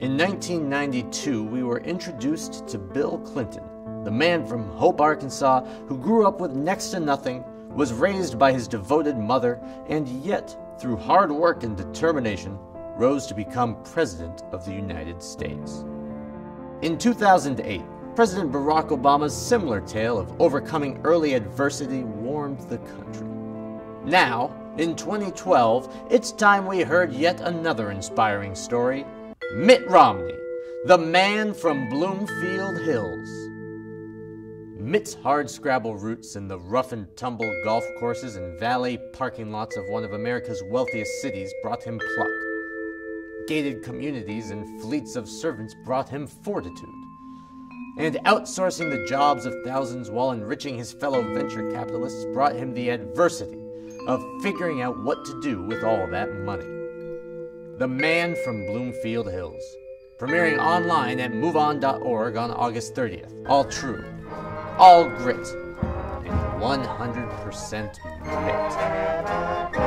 In 1992, we were introduced to Bill Clinton, the man from Hope, Arkansas, who grew up with next to nothing, was raised by his devoted mother, and yet, through hard work and determination, rose to become President of the United States. In 2008, President Barack Obama's similar tale of overcoming early adversity warmed the country. Now, in 2012, it's time we heard yet another inspiring story Mitt Romney, the man from Bloomfield Hills. Mitt's hardscrabble roots in the rough and tumble golf courses and valet parking lots of one of America's wealthiest cities brought him pluck. Gated communities and fleets of servants brought him fortitude. And outsourcing the jobs of thousands while enriching his fellow venture capitalists brought him the adversity of figuring out what to do with all that money. The Man from Bloomfield Hills, premiering online at moveon.org on August 30th. All true, all grit, and 100% Mitt.